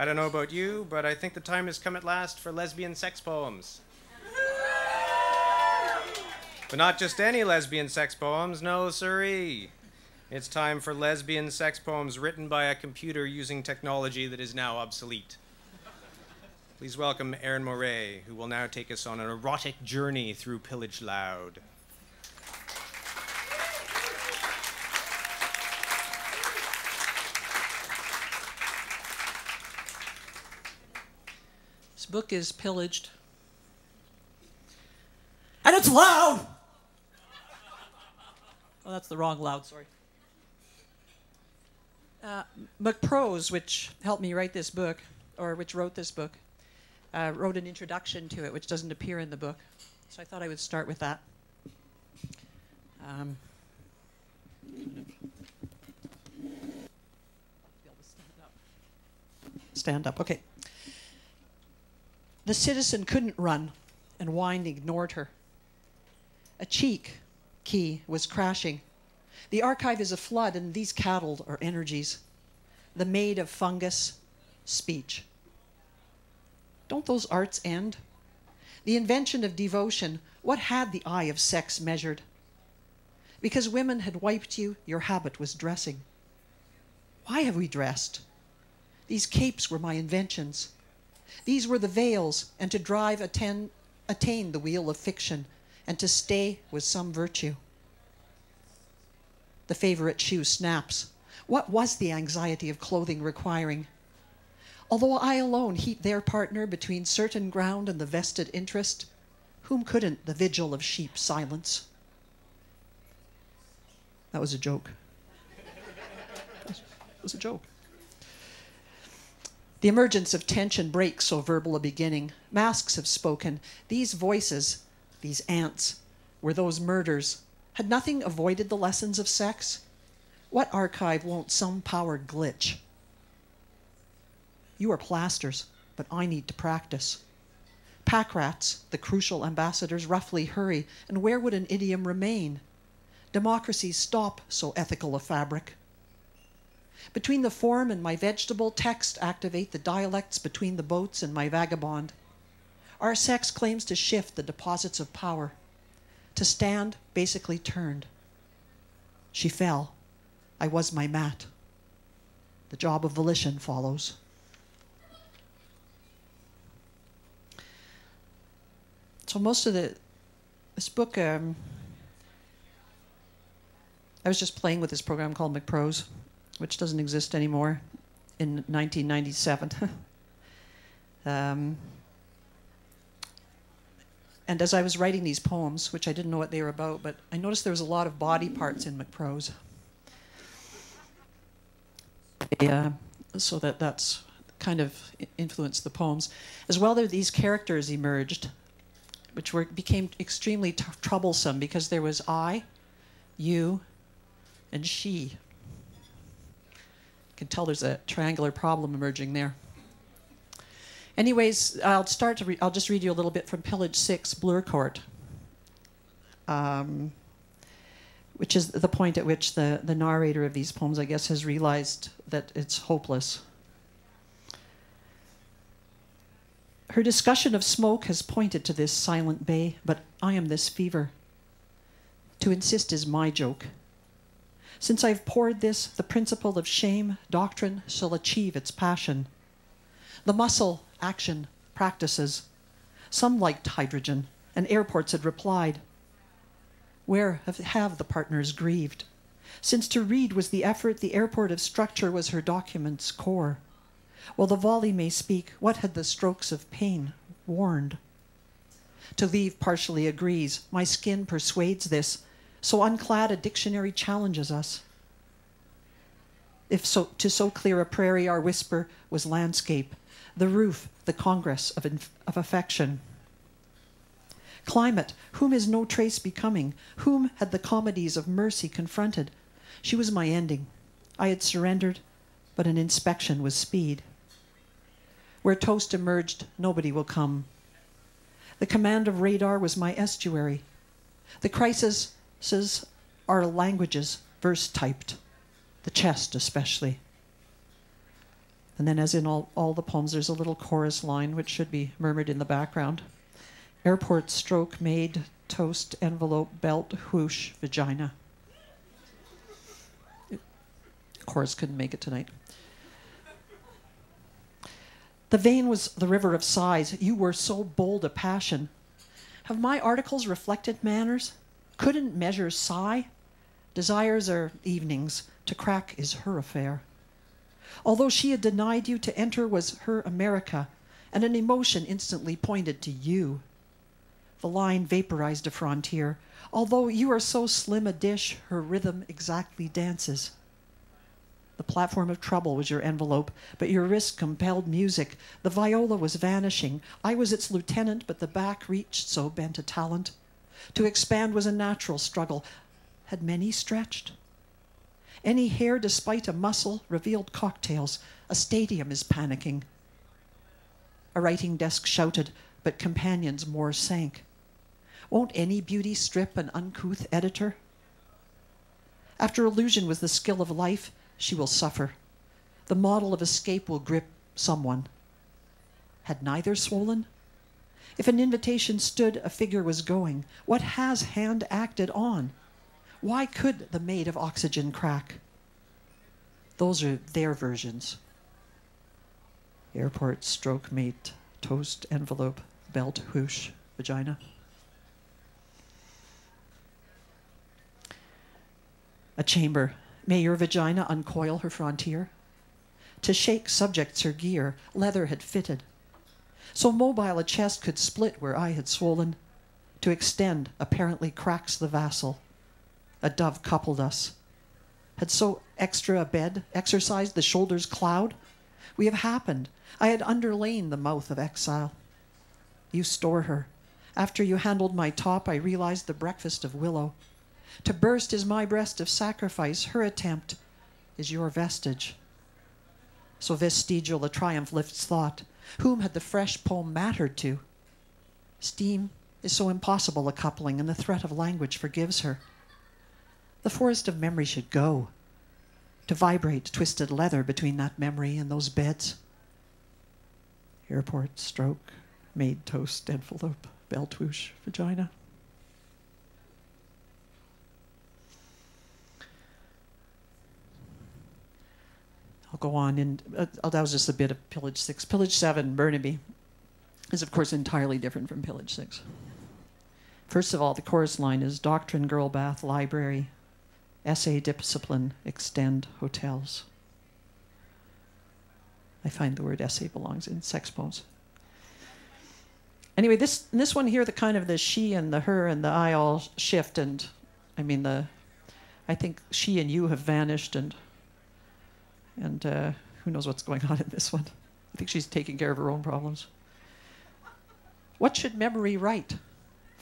I don't know about you, but I think the time has come at last for lesbian sex poems. But not just any lesbian sex poems, no siree. It's time for lesbian sex poems written by a computer using technology that is now obsolete. Please welcome Erin Moure, who will now take us on an erotic journey through Pillage Laud. Book is pillaged. And it's loud! Oh, that's the wrong loud, sorry. Uh, MacProse, which helped me write this book, or which wrote this book, uh, wrote an introduction to it, which doesn't appear in the book. So I thought I would start with that. Um, stand up, okay. The citizen couldn't run, and wine ignored her. A cheek key was crashing. The archive is a flood, and these cattle are energies. The maid of fungus, speech. Don't those arts end? The invention of devotion, what had the eye of sex measured? Because women had wiped you, your habit was dressing. Why have we dressed? These capes were my inventions. These were the veils, and to drive attend, attain the wheel of fiction, and to stay was some virtue. The favorite shoe snaps. What was the anxiety of clothing requiring? Although I alone heat their partner between certain ground and the vested interest, whom couldn't the vigil of sheep silence? That was a joke. It was a joke. The emergence of tension breaks so verbal a beginning. Masks have spoken. These voices, these ants, were those murders. Had nothing avoided the lessons of sex? What archive won't some power glitch? You are plasters, but I need to practice. Pack rats, the crucial ambassadors, roughly hurry, and where would an idiom remain? Democracies stop so ethical a fabric. Between the form and my vegetable, text activate the dialects between the boats and my vagabond. Our sex claims to shift the deposits of power. To stand basically turned. She fell. I was my mat. The job of volition follows. So most of the this book, um, I was just playing with this program called MacProse, which doesn't exist anymore, in 1997. um, and as I was writing these poems, which I didn't know what they were about, but I noticed there was a lot of body parts in MacProse. Yeah, so that that's kind of influenced the poems. As well, there these characters emerged which were, became extremely troublesome because there was I, you, and she. Can tell there's a triangular problem emerging there. Anyways, I'll start to. I'll just read you a little bit from Pillage Six, Bloor Court, um, which is the point at which the the narrator of these poems, I guess, has realized that it's hopeless. Her discussion of smoke has pointed to this silent bay, but I am this fever. To insist is my joke. Since I've poured this, the principle of shame, doctrine shall achieve its passion. The muscle, action, practices. Some liked hydrogen, and airports had replied. Where have, have the partners grieved? Since to read was the effort, the airport of structure was her document's core. While the volley may speak, what had the strokes of pain warned? To leave partially agrees. My skin persuades this. So unclad, a dictionary challenges us. If so, to so clear a prairie, our whisper was landscape, the roof, the congress of, of affection. Climate, whom is no trace becoming? Whom had the comedies of mercy confronted? She was my ending. I had surrendered, but an inspection was speed. Where toast emerged, nobody will come. The command of radar was my estuary. The crises are languages, verse typed, the chest especially. And then, as in all, all the poems, there's a little chorus line which should be murmured in the background. Airport stroke made toast envelope belt whoosh vagina. Chorus couldn't make it tonight. The vein was the river of sighs. You were so bold a passion. Have my articles reflected manners? Couldn't measure sigh? Desires are evenings. To crack is her affair. Although she had denied you, to enter was her America, and an emotion instantly pointed to you. The line vaporized a frontier. Although you are so slim a dish, her rhythm exactly dances. The platform of trouble was your envelope, but your wrist compelled music. The viola was vanishing. I was its lieutenant, but the back reached so bent a talent. To expand was a natural struggle. Had many stretched? Any hair, despite a muscle, revealed cocktails. A stadium is panicking. A writing desk shouted, but companions more sank. Won't any beauty strip an uncouth editor? After illusion was the skill of life, she will suffer. The model of escape will grip someone. Had neither swollen? If an invitation stood, a figure was going. What has hand acted on? Why could the maid of oxygen crack? Those are their versions. Airport, stroke mate, toast, envelope, belt, whoosh, vagina. A chamber. May your vagina uncoil her frontier? To shake subjects her gear, leather had fitted. So mobile a chest could split where I had swollen. To extend apparently cracks the vassal. A dove coupled us. Had so extra a bed exercised the shoulders cloud? We have happened. I had underlain the mouth of exile. You store her. After you handled my top, I realized the breakfast of willow. To burst is my breast of sacrifice. Her attempt is your vestige. So vestigial the triumph lifts thought. Whom had the fresh poem mattered to? Steam is so impossible a coupling, and the threat of language forgives her. The forest of memory should go to vibrate twisted leather between that memory and those beds. Airport, stroke, made toast, envelope, belt whoosh, vagina. Go on, and uh, that was just a bit of Pillage 6. Pillage 7, Burnaby, is of course entirely different from Pillage 6. First of all, the chorus line is Doctrine, Girl Bath, Library, Essay, Discipline, Extend, Hotels. I find the word essay belongs in sex poems. Anyway, this this one here, the kind of the she and the her and the I all shift, and I mean the, I think she and you have vanished, and and uh, who knows what's going on in this one. I think she's taking care of her own problems. What should memory write?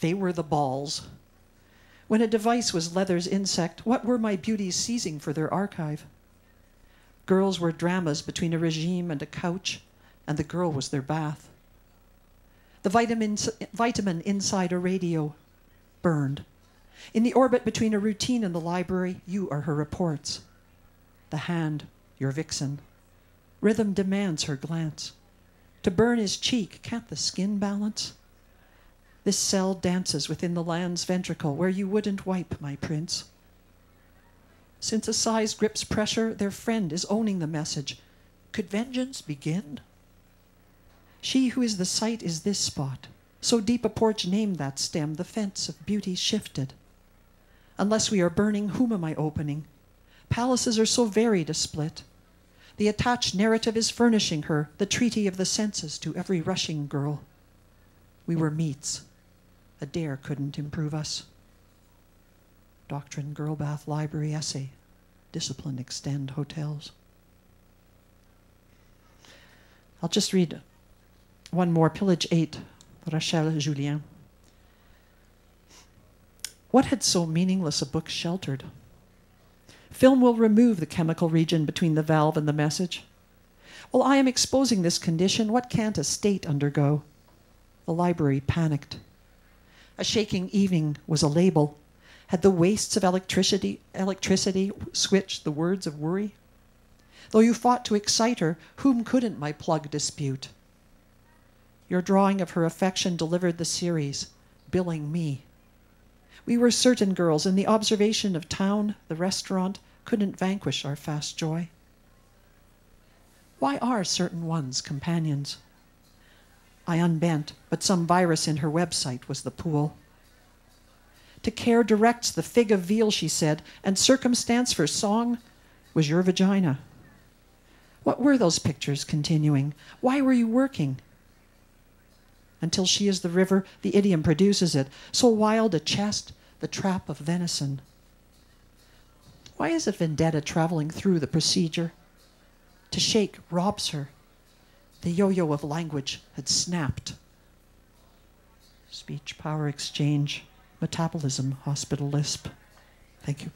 They were the balls. When a device was leather's insect, what were my beauties seizing for their archive? Girls were dramas between a regime and a couch, and the girl was their bath. The vitamin, vitamin inside a radio burned. In the orbit between a routine and the library, you are her reports. The hand, your vixen. Rhythm demands her glance. To burn his cheek, can't the skin balance? This cell dances within the land's ventricle where you wouldn't wipe, my prince. Since a size grips pressure, their friend is owning the message. Could vengeance begin? She who is the site is this spot. So deep a porch named that stem, the fence of beauty shifted. Unless we are burning, whom am I opening? Palaces are so varied a split. The attached narrative is furnishing her, the treaty of the senses to every rushing girl. We were meats. A dare couldn't improve us. Doctrine, girl bath, library, essay. Discipline, extend, hotels. I'll just read one more. Pillage 8, Rachel Julien. What had so meaningless a book sheltered? Film will remove the chemical region between the valve and the message. While I am exposing this condition, what can't a state undergo? The library panicked. A shaking evening was a label. Had the wastes of electricity, electricity switched the words of worry? Though you fought to excite her, whom couldn't my plug dispute? Your drawing of her affection delivered the series, billing me. We were certain girls, and the observation of town, the restaurant, couldn't vanquish our fast joy. Why are certain ones companions? I unbent, but some virus in her website was the pool. To care directs the fig of veal, she said, and circumstance for song was your vagina. What were those pictures continuing? Why were you working? Until she is the river, the idiom produces it. So wild a chest, the trap of venison. Why is a vendetta traveling through the procedure? To shake robs her. The yo yo of language had snapped. Speech power exchange, metabolism, hospital lisp. Thank you.